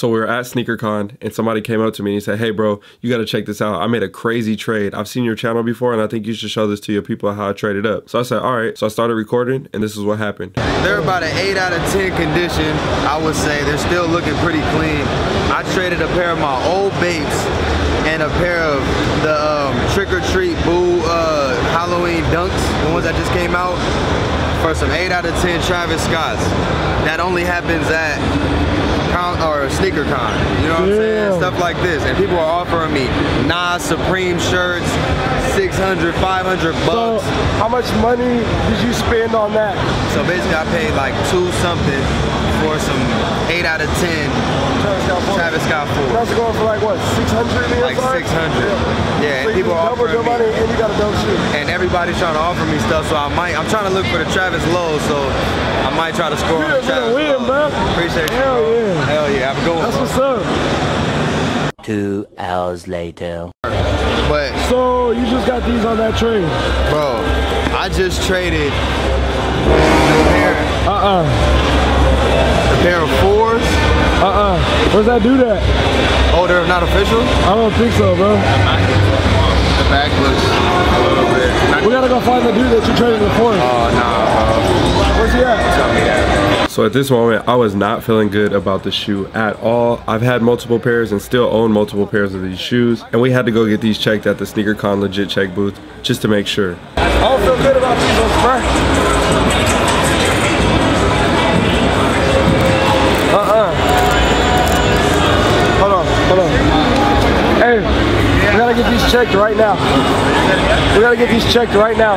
So we were at SneakerCon and somebody came up to me and he said, Hey bro, you gotta check this out. I made a crazy trade. I've seen your channel before and I think you should show this to your people how I traded up. So I said, Alright. So I started recording and this is what happened. They're about an 8 out of 10 condition, I would say. They're still looking pretty clean. I traded a pair of my old Bapes and a pair of the um, Trick or Treat Boo uh, Halloween Dunks, the ones that just came out, for some 8 out of 10 Travis Scotts. That only happens at con or sneaker con. You know what I'm saying? Stuff like this. And people are offering me Nas Supreme shirts, 600, 500 bucks. So, how much money did you spend on that? So basically I paid like two something for some 8 out of 10 Travis Scott four. Travis Scott 4. That's going for like what, 600 Like 600. Yeah, and so you people are offering your me. money and you got a dope shoe. And everybody's trying to offer me stuff, so I might, I'm trying to look for the Travis Low, so I might try to score on Yeah, the the Travis win, Low. bro. Appreciate you, Hell bro. yeah. Hell yeah, have a good one, That's bro. what's up. Two hours later. But, So you just got these on that trade? bro, I just traded a pair, Uh-uh. a pair of fours. Uh-uh. Where's that do that? Oh, they're not official? I don't think so, bro. The back looks a little bit. We gotta go find the dude that you traded the before. Oh, nah, Where's he at? Tell me that. So at this moment, I was not feeling good about the shoe at all. I've had multiple pairs and still own multiple pairs of these shoes. And we had to go get these checked at the SneakerCon legit check booth just to make sure. I don't feel good about these ones, bro. Checked right now. We gotta get these checked right now.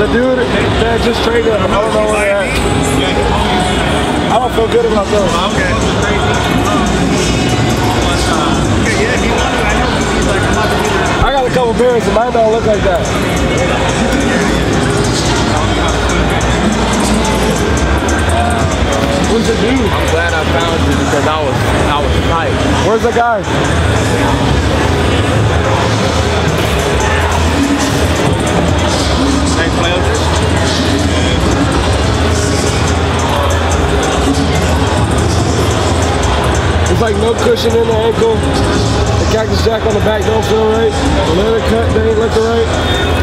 The dude that just traded, I don't know where they're at. I don't feel good about those. I got a couple pairs and mine don't look like that. Who's the dude? I'm glad I found you because I was, I was tight. Where's the guy? It's like no cushion in the ankle. The cactus jack on the back don't feel right. The leather cut they ain't looking right.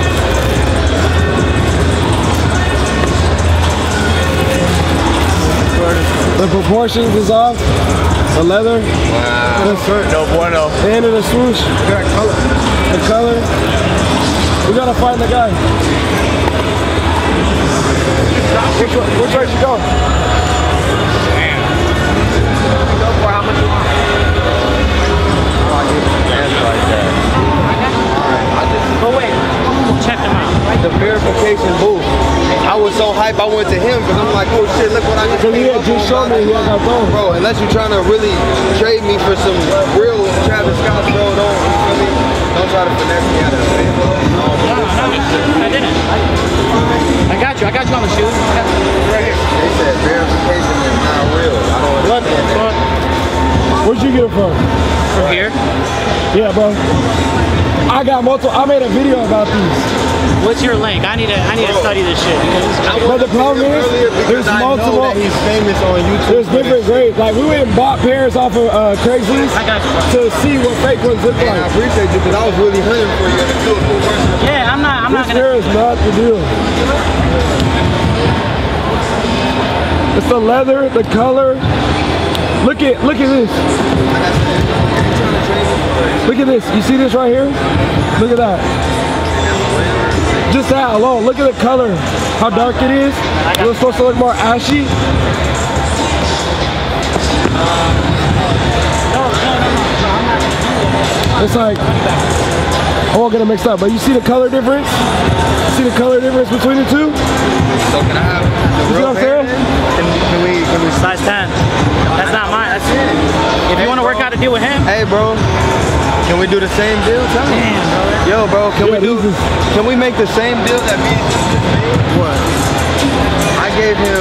The proportions is off. The leather. Wow. The shirt. No bueno. The end of the swoosh. The color. We gotta find the guy. Which, one- which way should go? But wait, check them out. The verification booth. I was so hype, I went to him because I'm like, oh shit, look what I just Cause he came just on. showed me he had got those. Bro, unless you're trying to really trade me for some real Travis Scott, bro, don't, you feel me? Don't try to finesse me out of the No, oh, no, I didn't. Look. Get it from? From here. Yeah, bro. I got multiple. I made a video about these. What's your link? I need to. I need to study this shit. But the problem is, Earlier because there's I multiple. know that he's famous on YouTube. There's different grades. Like we went and bought pairs off of uh, Craigslist I got you. to see what fake ones look And I appreciate you because I was really hunting for you to do a cool version Yeah, I'm not. I'm not This gonna. pair is not the deal. It's the leather, the color. Look at look at this. Look at this. You see this right here? Look at that. Just that alone. Look at the color. How dark it is. It was supposed to look more ashy. It's like I won't get it mixed up, but you see the color difference? See the color difference between the two? So can I have the real can we do the same deal? Tell me. Yo bro, can Yeah, we do these is- can we make the same deal that me and you just made? What? I gave him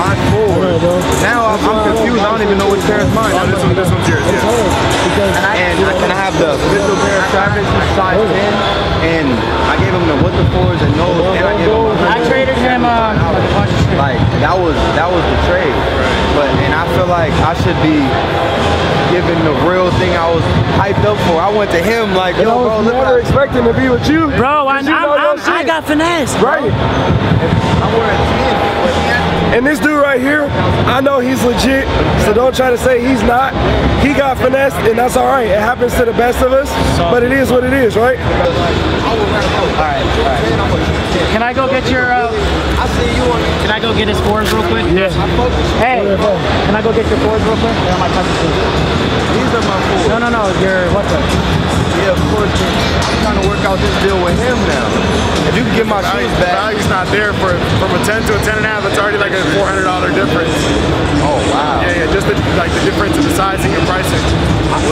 my four. Alright, bro. Now I'm, I'm confused. I don't even know which pair is mine. Oh, this one, this one's yours. It's Yeah. hard because And I, can I have the official pair of Travis size 10? And I gave him the with the fours and no, and I gave him I traded him uh, a bunch like that was that was the trade. But and I feel like I should be given the real thing I was hyped up for. I went to him like, yo, I bro, was look what I, expecting to be with you. Bro, I, 'Cause you I'm, I'm, I got finesse. Right. I'm wearing 10. but he had- And this dude right here, I know he's legit, so don't try to say he's not. He got finessed, and that's all right. It happens to the best of us, but it is what it is, right? Can I go get your, uh, can I go get his fours real quick? Yeah. Hey, can I go get your fours real quick? They're on my cousin's food. These are my four. No, no, no, your, what's up? Yeah, of course. I'm trying to work out this deal with him now. If you can get my shoes Value, back. value's not there for from a 10 to a 10 and a half. It's already like a $400 difference. Oh wow. Yeah, yeah, just the, like the difference in the sizing and pricing.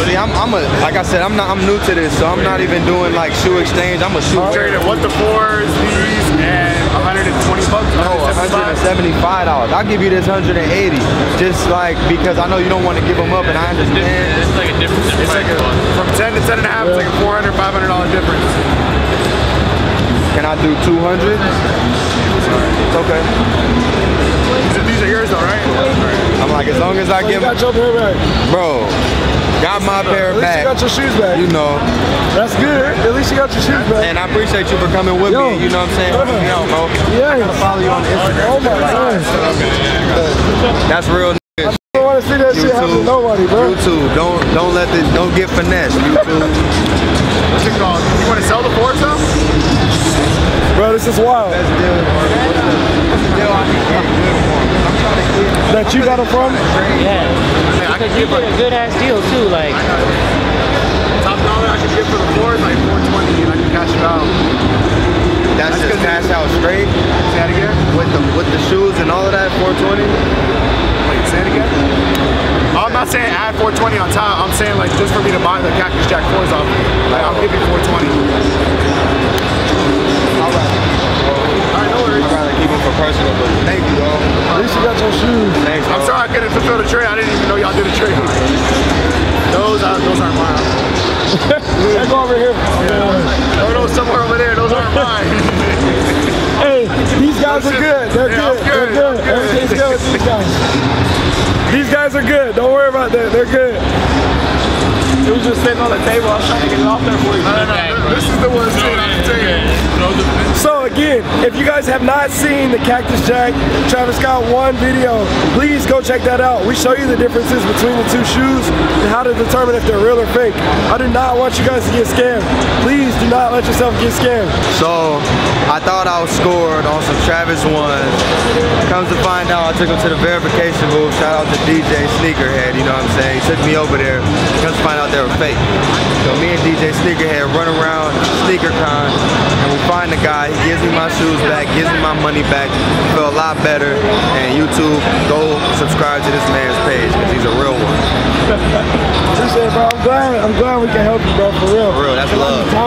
See, I'm, I'm a like I said, I'm not I'm new to this, so I'm not even doing like shoe exchange. I'm a shoe Traded trader. what the fours, these, and 120 bucks. No, 175. $175. I'll give you this 180. Just like because I know you don't want to give them up and I understand. It's like a difference It's like a, from 10 to 10 and a half, it's like a 400 $500 difference. Can I do 200? It's okay. These are, these are yours though, right? I'm like, as long as I You give, got your pair back. bro, got my pair At least you back. got your shoes back. You know, That's good. At least you got your shoes back. and I appreciate you for coming with Yo. me. You know what I'm saying? Brother. You know, bro. Yes. Follow you on Instagram. Oh my God. That's real. niggas. I don't want to see that shit happen to nobody, bro. YouTube, don't don't let this don't get finessed. YouTube. What's it called? You want to sell the fours though? Bro, this is wild. Best deal. What's the, deal I can get good for? I'm trying to get. That you got them from? Yeah. I Because you give get a good ass deal too, like. top dollar I can get for the fours like 420 and I can cash it out. That's, That's just good. cash out straight Say that again? with the with the shoes and all of that. 420. Wait, say it again? I'm not saying add 420 on top. I'm saying like just for me to buy the Cactus Jack 4s off. Like I'll give you 420. For personal, but thank you, dog. At least you got your shoes. Thanks, I'm sorry I couldn't fulfill the trade. I didn't even know y'all did a trade. Those are those aren't mine. Hey, go over here. Oh, those somewhere over there. Those aren't mine. Hey, these guys are good. They're Yeah, good. good. They're good. Good. Everything's good with these guys. These guys are good. Don't worry about that. They're good. it was just sitting on the table. I was trying to get it off there for you. This is the one sitting on the table. So again, if you guys have not seen the Cactus Jack Travis Scott 1 video, please go check that out. We show you the differences between the two shoes and how to determine if they're real or fake. I do not want you guys to get scammed. Please do not let yourself get scammed. So I thought I was scored on some Travis ones. Comes to find out, I took him to the verification booth. Shout out to DJ Sneakerhead, you know what I'm saying? He took me over there. Comes to find out they were fake. So me and DJ Sneakerhead run around SneakerCon and we find the guy. He gives me my shoes back, gives me my money back. Feel a lot better. And YouTube, go subscribe to this man's page because he's a real one. Appreciate it, bro. I'm glad. I'm glad we can help you, bro. For real. For real, that's love.